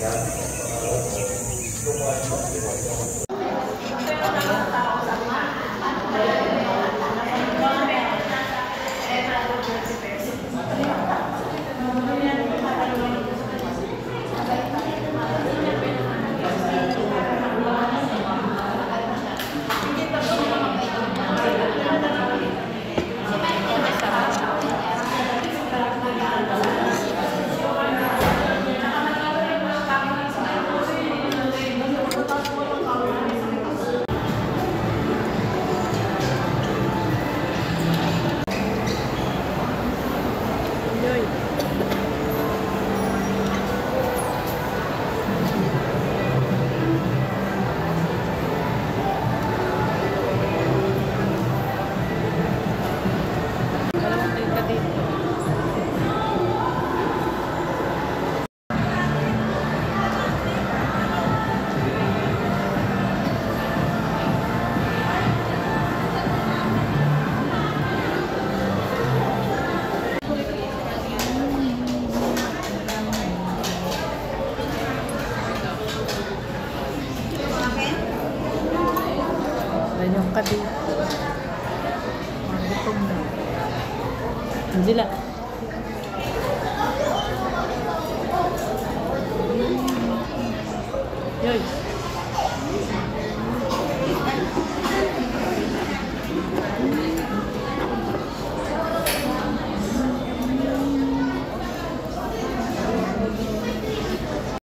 Yeah. là nhom cắt đi. Còn cái không này mình gì lại?